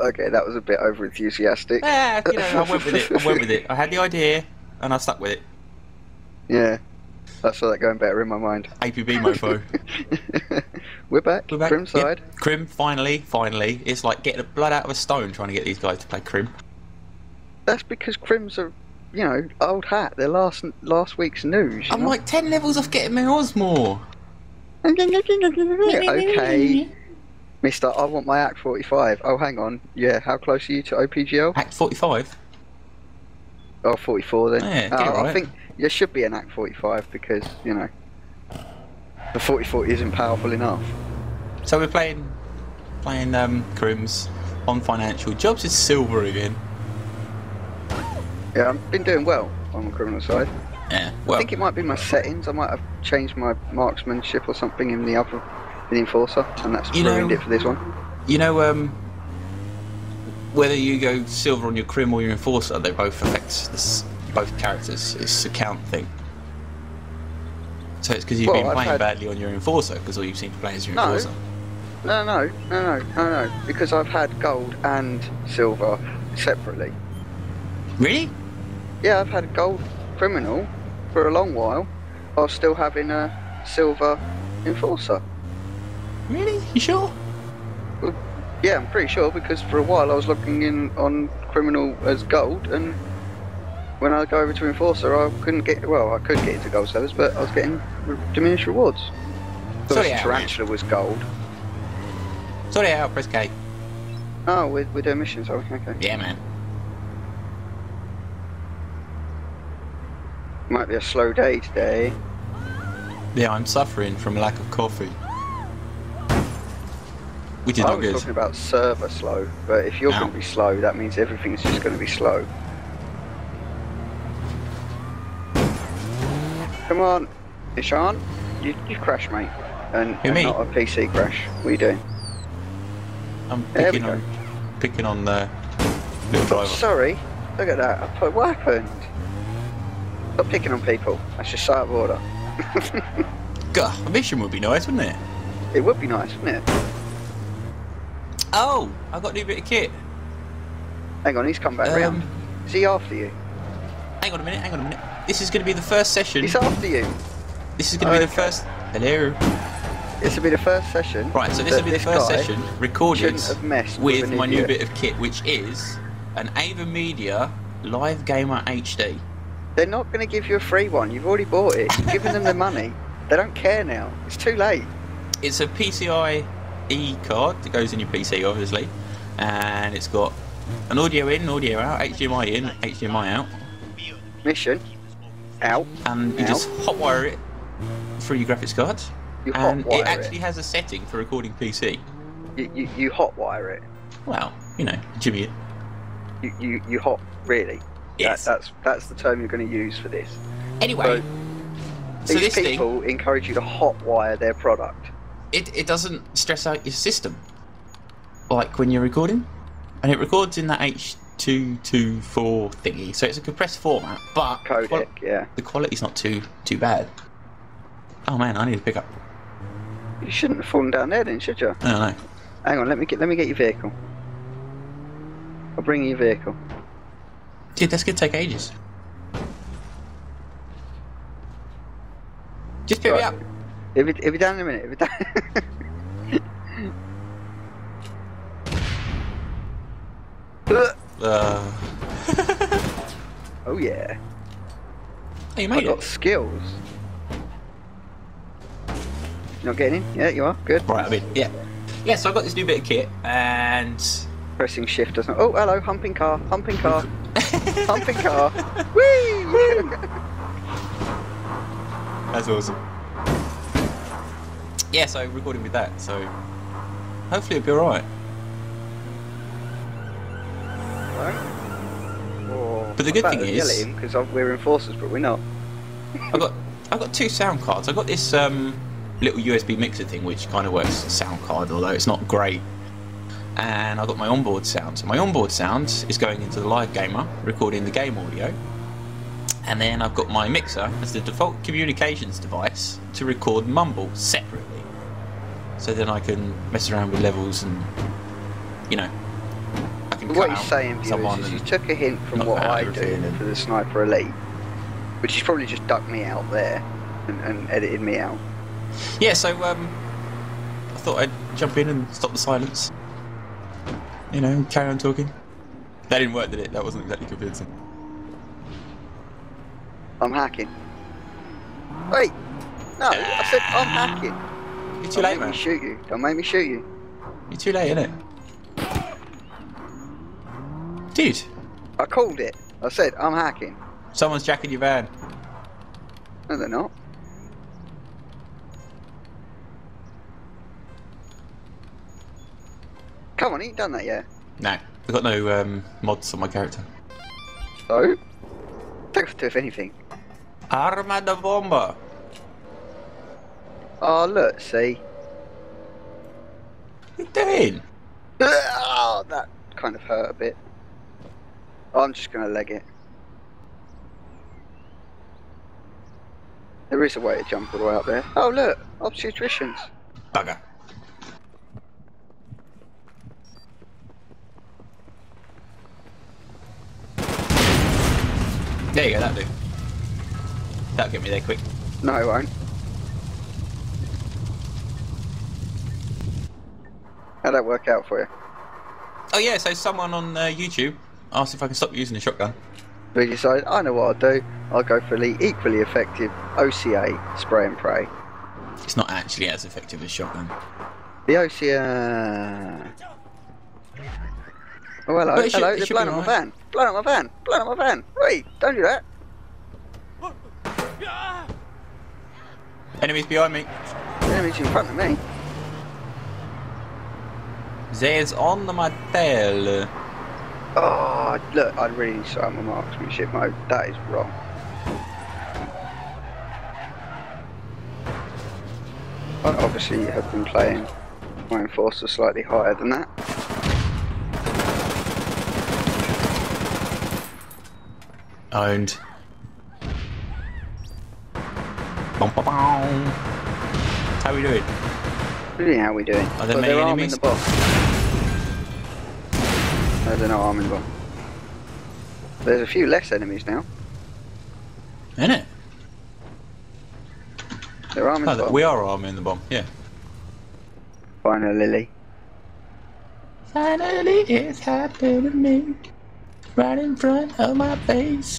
Okay, that was a bit over enthusiastic. Ah, you know, I went with it. I went with it. I had the idea, and I stuck with it. Yeah, I saw that going better in my mind. APB mofo. We're back. We're back. Crim side. Yep. Crim, finally, finally. It's like getting the blood out of a stone trying to get these guys to play Crim. That's because Crims are, you know, old hat. They're last last week's news. I'm know? like 10 levels off getting my OSMAW. Okay, Mister. I want my Act 45. Oh, hang on. Yeah, how close are you to OPGL? Act 45. Oh, 44 then. Yeah, Oh, it I think there should be an Act 45 because you know the 44 isn't powerful enough. So we're playing playing um, Crims on financial. Jobs is silver again. Yeah, I've been doing well on the criminal side. Yeah. I think it might be my settings. I might have changed my marksmanship or something in the other, in the enforcer, and that's ruined know- it for this one. you know, um, whether you go silver on your Crim or your Enforcer, they both affect this, both characters. It's a count thing. So it's because you've Well, been playing had- badly on your Enforcer because all you've seen to play is your No. Enforcer. No, no, no, no, no, no, because I've had gold and silver separately. Really? Yeah, I've had gold criminal for a long while, while still having a silver enforcer. Really? You sure? Yeah, I'm pretty sure because for a while I was looking in on criminal as gold, and when I go over to enforcer, I couldn't get. Well, I could get into gold sellers, but I was getting re- diminished rewards. So Sorry, tarantula was gold. Sorry, out. Press K. Oh, we're, we're doing missions, are we? Okay. Yeah, man. Might be a slow day today. Yeah, I'm suffering from lack of coffee, which is I not was good. talking about server slow, but if you're Ow. going to be slow, that means everything's just going to be slow. Come on, Ishan, you, you crash, mate, and, Who, and me? not a PC crash. What are you doing? I'm picking go. on picking on the little oh, driver. Sorry, look at that. I put, what happened? Stop picking on people. That's just out of order. God, a mission would be nice, wouldn't it? it would be nice, wouldn't it? Oh, I got a new bit of kit. Hang on, he's come back Um, round. Is he after you? Hang on a minute, hang on a minute. This is going to be the first session. He's after you. This is going to be the Okay. first. Hello. This will be the first session. Right, so this will be the first session recorded shouldn't have messed with, with my new bit of kit, which is an AVerMedia Live Gamer HD. They're not going to give you a free one. You've already bought it. You've given them the money. They don't care now. It's too late. It's a PCI E card that goes in your PC, obviously, and it's got an audio in, audio out, HDMI in, HDMI out, Mission. Out. and you Out. just hotwire it through your graphics card. You and hotwire it actually it. has a setting for recording PC. You, you, you hotwire it. Well, you know, Jimmy. You, you, you hot. Really? Yes. That, that's that's the term you're going to use for this. Anyway, so These this thing, people encourage you to hotwire their product. it, it doesn't stress out your system like when you're recording, and it records in that H224 thingy. So it's a compressed format, but Codec. yeah. the quality's not too too bad. Oh man, I need to pick up. You shouldn't have fallen down there, then, should you? I don't know. Hang on. Let me get let me get your vehicle. I'll bring you your vehicle. Dude, that's gonna take ages. Just pick me Right. up. If it if it down in a minute. If it down. Uh, oh yeah. oh, you I made got it. skills. Not getting in? Yeah, you are. Good. Right, I mean, yeah. Yeah, so I got this new bit of kit, and Pressing shift doesn't. Oh, hello, humping car, humping car, humping car. Whee! That's awesome. Yeah, so recording with that, so hopefully it'll be alright. But the good thing is- because we're enforcers, but we're not. I got I got two sound cards. I've got this um, little USB mixer thing which kind of works as a sound card, although it's not great. And I got my onboard sound. So my onboard sound is going into the live gamer, recording the game audio. And then I've got my mixer as the default communications device to record mumble separately. so then I can mess around with levels and you know. I can what out saying, viewers, someone is and- took a hint from what I do for the Sniper Elite, which is probably just ducked me out there and, and edited me out. Yeah, so um, I thought I'd jump in and stop the silence. You know, carry on talking. That didn't work, did it? That wasn't exactly convincing. I'm hacking. Wait! No, I said I'm hacking. You're too Don't late, make man. me shoot you. Don't make me shoot you. You're too late, innit? Dude, I called it. I said I'm hacking. someone's jacking your van. No, they're not. Come on, you ain't done that yet. No, I've got no um, mods on my character. So, us to if anything. Arma da bomba. Oh, look, see. What are you doing? Oh, that kind of hurt a bit. I'm just going to leg it. There is a way to jump all the way up there. Oh, look, obstetricians. Bugger. There you go, that'll do. That'll get me there quick. No, it won't. How'd that work out for you? Oh yeah, so someone on uh, YouTube asked if I can stop using the shotgun. We decided, I know what I'll do. I'll go for the equally effective OCA spray and pray. It's not actually as effective as shotgun. The OCA. Oh, hello, should- hello, it they're blowing up my alright. van. Blowing up my van. Blowing up my van. Wait, don't do that. Enemies behind me. Enemy's in front of me. There's on my tail. Oh, look, I really need to start my marksmanship mode. That is wrong. I obviously have been playing my enforcer slightly higher than that. Owned. Bum, ba, bum. How we doing? Really, how we doing? Are there but many enemies? the boss. No, they're not arming the boss. There's a few less enemies now. Isn't it? They're arming Oh, the th- boss. we are arming the bomb. Yeah. Finally, Finally, it's happened to me. Right in front of my face.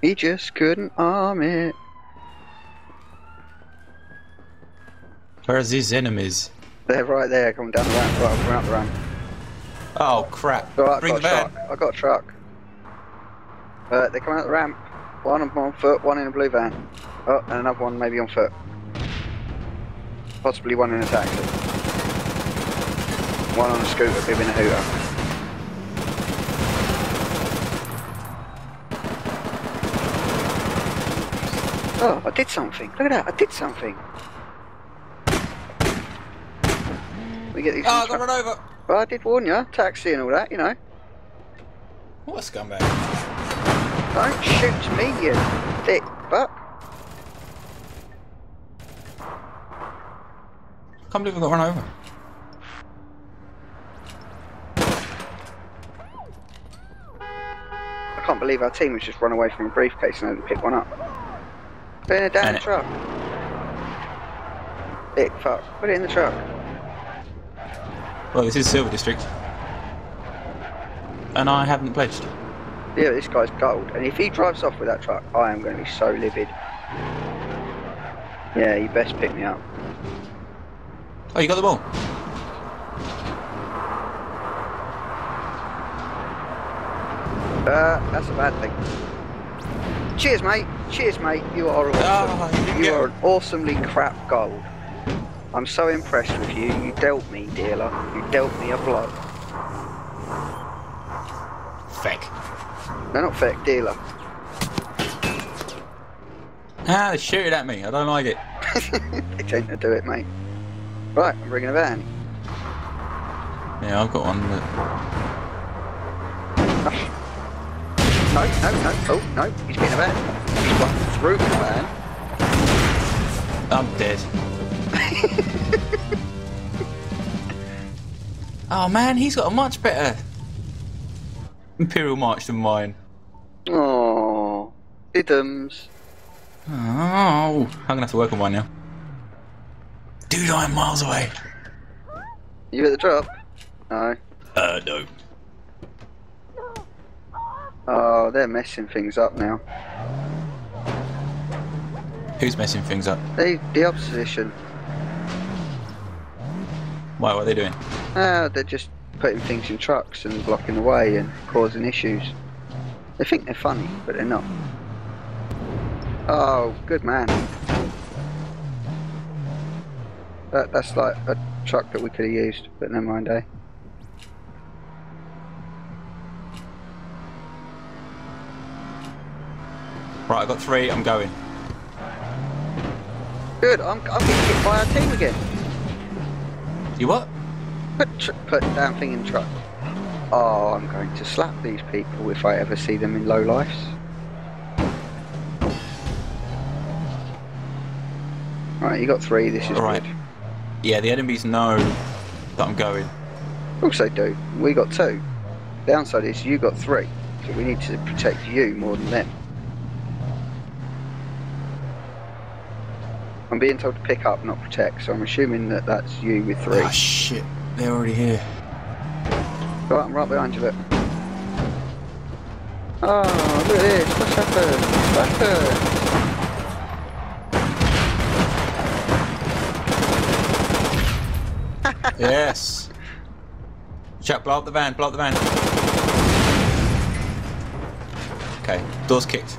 He just couldn't arm it. Where's these enemies? They're right there, coming down the ramp. Right, coming up the ramp. Oh crap! Right, Bring I've got a truck. I've got a truck. Uh, they're coming out the ramp. One on foot, one in a blue van. Oh, and another one maybe on foot. Possibly one in a taxi. One on a scooter, bibbing a hooter. Oh, I did something. Look at that, I did something. We get these. Oh, I got run over. Well, I did warn you, taxi and all that, you know. What a scumbag! Don't shoot me, you thick butt. Can't believe I got run over. I can't believe our team has just run away from a briefcase and hasn't picked one up. Put it in a damn And it- truck. Big fuck. Put it in the truck. Well, this is Silver District, and I haven't pledged. Yeah, this guy's gold. And if he drives off with that truck, I am going to be so livid. Yeah, you best pick me up. Oh, you got the ball? Uh, that's a bad thing. Cheers, mate. Cheers, mate. You are awesome. Ah, you are an awesomely crap gold. I'm so impressed with you. You dealt me, dealer. You dealt me a blow. Feck. No, not fair, dealer. Ah, they're shooting at me. I don't like it. they tend to do it, mate. Right, I'm bringing a van. Yeah, I've got one. That... No, no, no. Oh, no. He's getting a van. He's gone through the van. I'm dead. oh man, he's got a much better Imperial March than mine. Oh, diddums. Oh, I'm gonna have to work on mine now. Dude, I'm miles away. You at the drop? No. Uh, no. Oh, they're messing things up now. Who's messing things up? They, the opposition. Why? What are they doing? Ah, they're just putting things in trucks and blocking the way and causing issues. They think they're funny, but they're not. Oh, good man. That, that's like a truck that we could have used, but never mind, eh? Right, I got three. I'm going. Good, I'm, I'm getting hit by our team again. You what? Put, tr- put damn thing in truck. Oh, I'm going to slap these people if I ever see them in low lives. Right, you got three. This is Alright. good. Yeah, the enemies know that I'm going. Of course they do. We got two. Downside is you got three, so we need to protect you more than them. I'm being told to pick up, not protect, so I'm assuming that that's you with three. Oh shit, they're already here. Right, I'm right behind you, look. Oh, look at this. What's happened? What's happened? yes. Jack, blow up the van, blow up the van. Okay, door's kicked.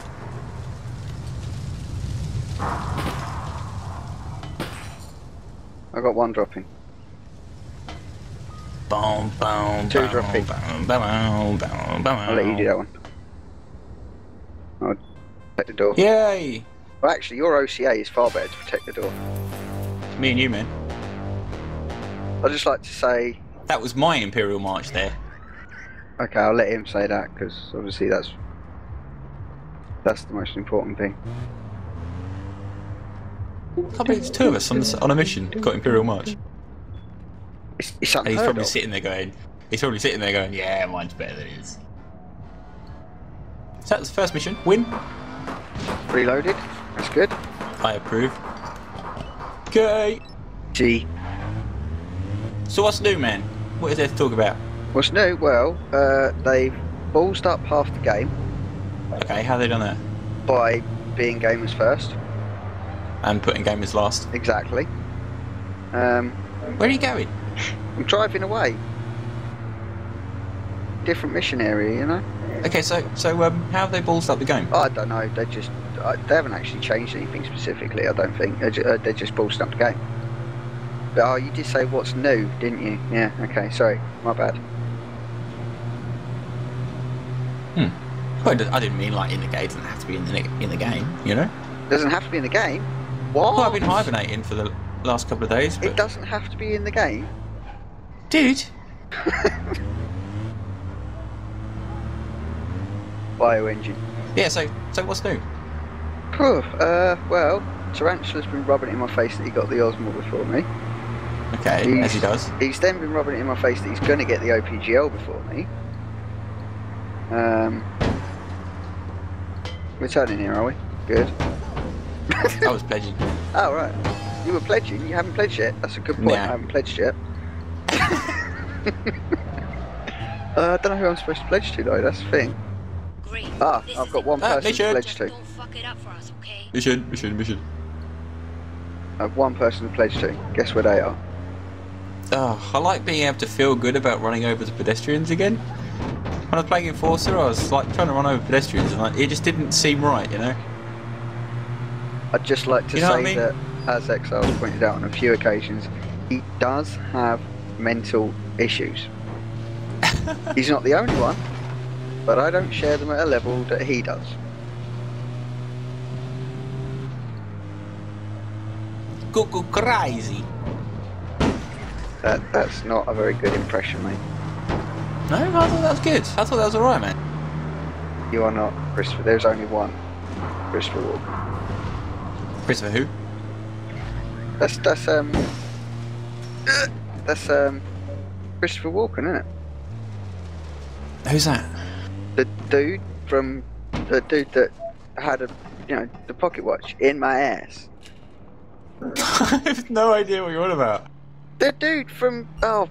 I got one dropping. Boom, boom, Two boom, dropping. boom, boom, boom, boom. I'll let you do that one. I'll protect the door. Yay! Well, actually, your OCA is far better to protect the door. Me and you, man. I'd just like to say, That was my Imperial March there. okay, I'll let him say that because obviously that's that's the most important thing. I can't believe it's two of us on, this, on a mission. Got Imperial March. It's, it's And he's probably of. sitting there going, he's probably sitting there going, yeah, mine's better than his. So that was the first mission. Win. Reloaded. That's good. I approve. Okay. G. So what's new, man? What is there to talk about? What's new? Well, uh, they've ballsed up half the game Okay, how they done that? by being gamers first. And putting gamers last. Exactly. Um, Where are you going? I'm driving away. Different mission area, you know. Okay, so so um, how have they balls up the game? I don't know. They just they haven't actually changed anything specifically. I don't think they're just, uh, they're just ballsed up the game. But oh, you did say what's new, didn't you? Yeah. Okay. Sorry. My bad. Hmm. Well, I didn't mean like in the game. It doesn't have to be in the in the game, you know. It Doesn't have to be in the game. What? Well, I've been hibernating for the last couple of days, It doesn't have to be in the game. dude, Bio engine. yeah. So so what's new? Phew, uh, well, Tarantula's been rubbing it in my face that he got the OSMAW before me. Okay, He's- as he does. He's then been rubbing it in my face that he's going to get the OPGL before me. Um, we're turning here, are we? Good. I was pledging. Oh, right. You were pledging. You haven't pledged yet. That's a good point. Nah. I haven't pledged yet. uh, I don't know who I'm supposed to pledge to, though. That's the thing. Great. Ah, This I've got one Ah, person to pledge to. don't fuck it up for us, okay? Mission, mission, mission. I have one person to pledge to. Guess where they are? Oh, I like being able to feel good about running over the pedestrians again. When I was playing Enforcer, I was like trying to run over pedestrians, and like, it just didn't seem right, you know. I'd just like to You know say I mean? that, as Exiles pointed out on a few occasions, he does have mental issues. He's not the only one, but I don't share them at a level that he does. Go go crazy. That that's not a very good impression, mate. No, I thought that was good. I thought that was alright, mate. You are not Christopher. There's only one Christopher Walken. Christopher who? That's that's um. That's um. Christopher Walken, isn't it? Who's that? The dude from the dude that had a you know the pocket watch in my ass. I have no idea what you're on about. The dude from oh,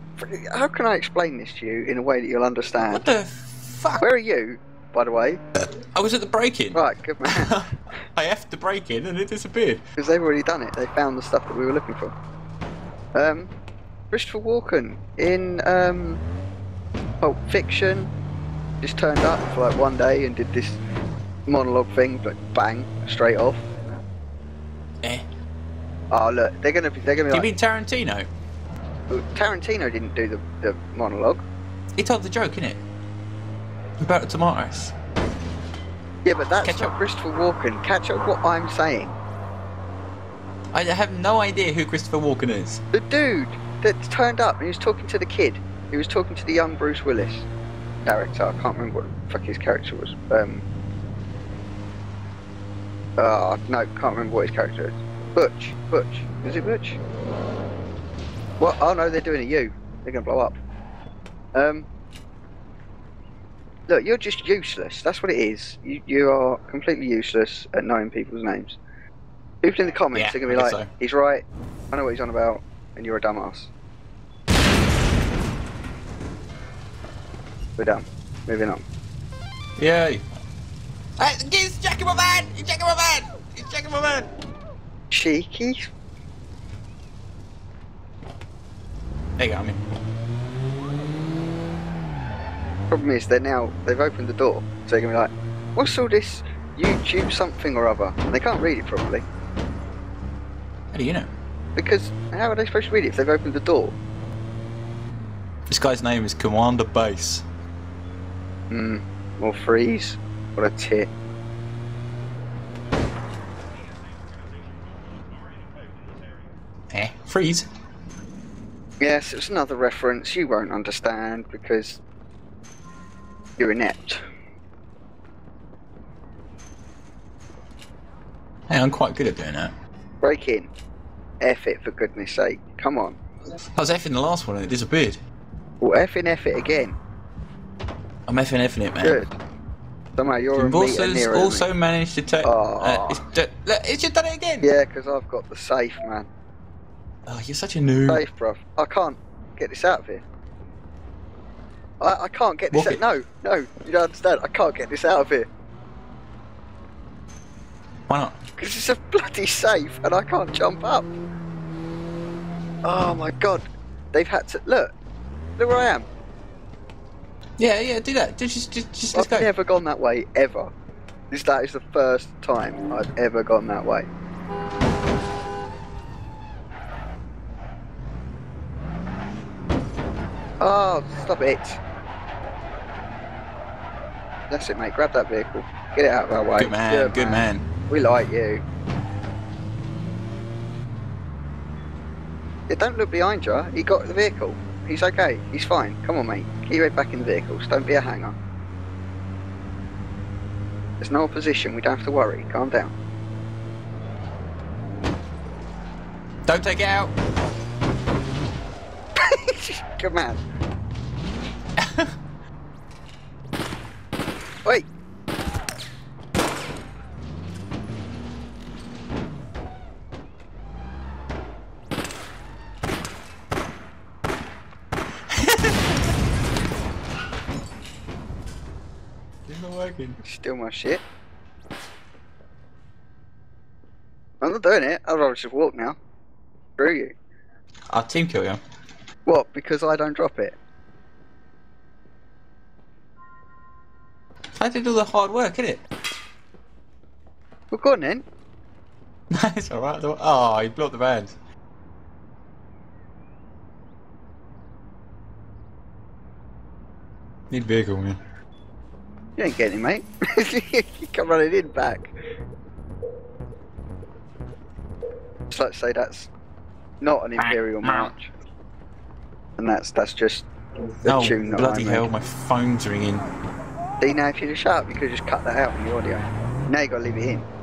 how can I explain this to you in a way that you'll understand? What the fuck? Where are you, by the way? I was at the break-in. Right, good man. I effed the break-in and it disappeared. Because they've already done it. They found the stuff that we were looking for. Um, Christopher Walken in um, Pulp Fiction just turned up for like one day and did this monologue thing, like bang, straight off. Eh. Oh look, they're gonna be, they're gonna Do be you mean Tarantino? Tarantino didn't do the, the monologue. He told the joke, innit? About the tomatoes. Yeah, but that's Catch not up. Christopher Walken. Catch up what I'm saying. I have no idea who Christopher Walken is. The dude that turned up and he was talking to the kid. He was talking to the young Bruce Willis character. I can't remember what the fuck his character was. Um. Uh, no, can't remember what his character is. Butch. Butch. Is it Butch? What? Oh no, they're doing a U. They're gonna blow up. Um. Look, you're just useless. That's what it is. You you are completely useless at knowing people's names. People in the comments Yeah, are gonna be like, so. "He's right. I know what he's on about, and you're a dumbass." We're done. Moving on. Yeah. Hey, he's checking my man! He's checking my man! He's checking my man! Cheeky. There you go, I mean. Problem is, they're now they've opened the door, so they're gonna be like, "What's all this YouTube something or other?" And they can't read it properly How do you know? because how are they supposed to read it if they've opened the door? This guy's name is Commander Base. Hmm. Or freeze. What a tit. Eh? Freeze? Yes, it's another reference you won't understand because you're inept. Hey, I'm quite good at doing that. Break in. F it for goodness sake. Come on. I was effing the last one and it disappeared. Well, F in F it again. I'm effing effing it, man. Good. Somehow you're a meter also, nearer also me. managed to take. Oh. Uh, it's, look, it's just done it again! Yeah, because I've got the safe, man. Oh, you're such a noob. Safe, bruv. I can't get this out of here. I, I can't get this Walk out. it. No, no, you don't understand. I can't get this out of here. Why not? Because it's a bloody safe and I can't jump up. Oh my god. They've had to. Look. Look where I am. Yeah, yeah, do that. Just, just, just, just let's I've go. never gone that way, ever. This that is the first time I've ever gone that way. Oh, stop it. That's it, mate. Grab that vehicle. Get it out of our way. Good man, good man. We like you. Yeah, don't look behind you. He got the vehicle. He's okay. He's fine. Come on, mate. Get your head back in the vehicles. Don't be a hanger. There's no opposition. We don't have to worry. Calm down. Don't take it out. Good man. Wait. It's not. Steal my shit. I'm not doing it. I'd rather just walk now. Screw you. I'll team kill you. What? Because I don't drop it. I did all the hard work, innit? Well, go on then. No, it's alright. Oh, you blew up the band. Need vehicle, man. You ain't getting it, mate. you come running in back. Just like to say that's not an Imperial ah, March. And that's that's just the oh, tune that bloody I hell, my phone's ringing. See, now if you'd have shut up, you could just cut that out in the audio. Now you got to leave it in.